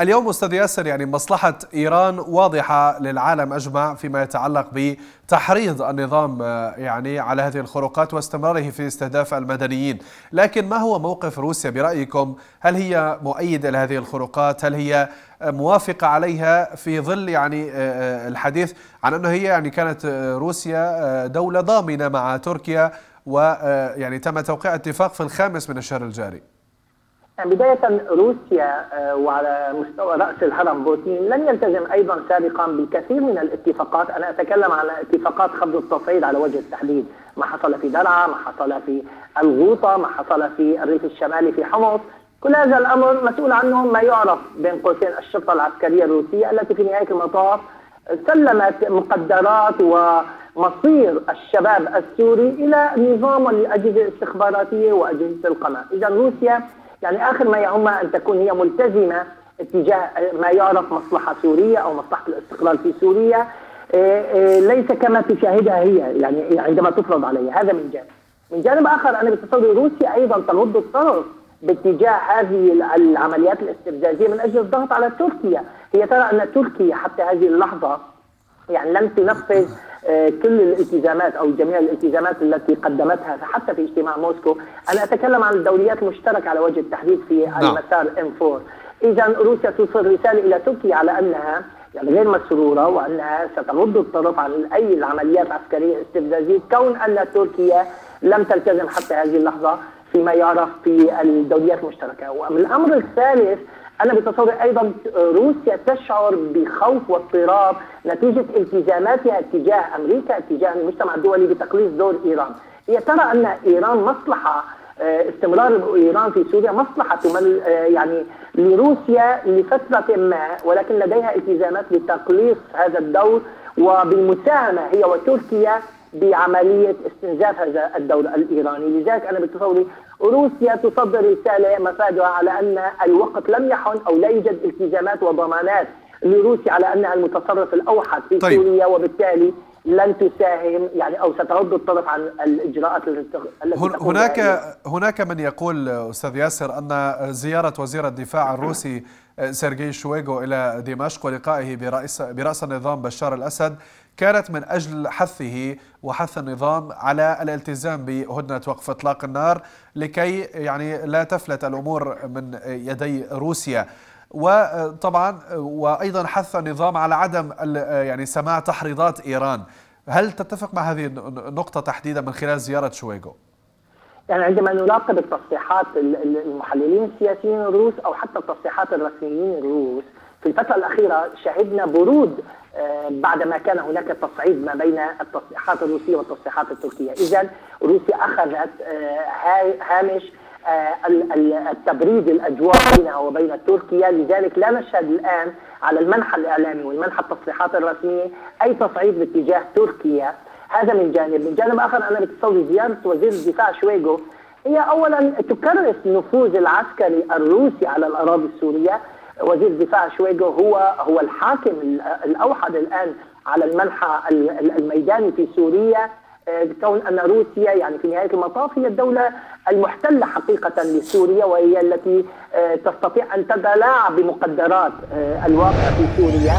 اليوم أستاذ ياسر يعني مصلحة إيران واضحة للعالم أجمع فيما يتعلق بتحريض النظام يعني على هذه الخروقات واستمراره في استهداف المدنيين، لكن ما هو موقف روسيا برأيكم؟ هل هي مؤيدة لهذه الخروقات؟ هل هي موافقة عليها في ظل يعني الحديث عن أنه هي يعني كانت روسيا دولة ضامنة مع تركيا ويعني تم توقيع اتفاق في الخامس من الشهر الجاري؟ بداية روسيا وعلى مستوى رأس الهرم بوتين لن يلتزم أيضا سابقا بالكثير من الاتفاقات. أنا أتكلم عن اتفاقات خفض التصعيد على وجه التحديد. ما حصل في درعا ما حصل في الغوطة ما حصل في الريف الشمالي في حمص. كل هذا الأمر مسؤول عنه ما يعرف بين قوسين الشرطة العسكرية الروسية التي في نهاية المطاف سلمت مقدرات ومصير الشباب السوري إلى نظام الأجهزة الاستخباراتية وأجهزة القمع إذا روسيا يعني آخر ما يهمها أن تكون هي ملتزمة اتجاه ما يعرف مصلحة سورية أو مصلحة الاستقلال في سوريا ليس كما تشاهدها هي يعني عندما تفرض عليها هذا من جانب. من جانب آخر أنا بتصور روسيا أيضا تغض الطرف باتجاه هذه العمليات الاستفزازية من أجل الضغط على تركيا، هي ترى أن تركيا حتى هذه اللحظة يعني لم تنفذ كل الالتزامات أو جميع الالتزامات التي قدمتها حتى في اجتماع موسكو، أنا أتكلم عن الدوريات المشتركة على وجه التحديد في نعم. المسار ام 4 اذا روسيا توصل رسالة إلى تركيا على أنها يعني غير مسرورة وأنها ستغض الطرف عن أي العمليات العسكريه الاستفزازيه كون أن تركيا لم تلتزم حتى هذه اللحظة فيما يعرف في الدوريات المشتركة، والامر الثالث أنا بتصور أيضا روسيا تشعر بخوف واضطراب نتيجة التزاماتها تجاه أمريكا تجاه المجتمع الدولي بتقليص دور إيران، هي ترى أن إيران مصلحة استمرار إيران في سوريا مصلحة يعني لروسيا لفترة ما ولكن لديها التزامات لتقليص هذا الدور. وبالمساهمة هي وتركيا بعملية استنزاف هذا الدور الإيراني، لذلك أنا بتصوري روسيا تصدر رسالة مفادها على أن الوقت لم يحن أو لا يوجد التزامات وضمانات لروسيا على أنها المتصرف الأوحد في طيب. سوريا وبالتالي لن تساهم يعني أو سترد الطرف عن الإجراءات التي هناك هناك من يقول أستاذ ياسر أن زيارة وزير الدفاع الروسي سيرجي شويغو إلى دمشق ولقائه برئيس برأس النظام بشار الأسد كانت من أجل حثه وحث النظام على الالتزام بهدنة وقف إطلاق النار لكي يعني لا تفلت الأمور من يدي روسيا. وطبعا وأيضا حث النظام على عدم يعني سماع تحريضات إيران. هل تتفق مع هذه النقطه تحديدا من خلال زيارة شويغو؟ يعني عندما نراقب التصريحات المحللين السياسيين الروس أو حتى التصريحات الرسميين الروس في الفترة الأخيرة شهدنا برود بعدما كان هناك تصعيد ما بين التصريحات الروسية والتصريحات التركية، اذا روسيا أخذت هامش التبريد الاجواء بينها وبين تركيا. لذلك لا نشهد الآن على المنحى الإعلامي والمنحى التصريحات الرسمية أي تصعيد باتجاه تركيا. هذا من جانب، من جانب آخر أنا بتصور زيارة وزير الدفاع شويغو. هي اولا تكرس النفوذ العسكري الروسي على الأراضي السورية، وزير الدفاع شويغو هو هو الحاكم الأوحد الآن على المنحى الميداني في سوريا. كون أن روسيا يعني في نهاية المطاف هي الدولة المحتلة حقيقة لسوريا وهي التي تستطيع أن تتلاعب بمقدرات الواقع في سوريا.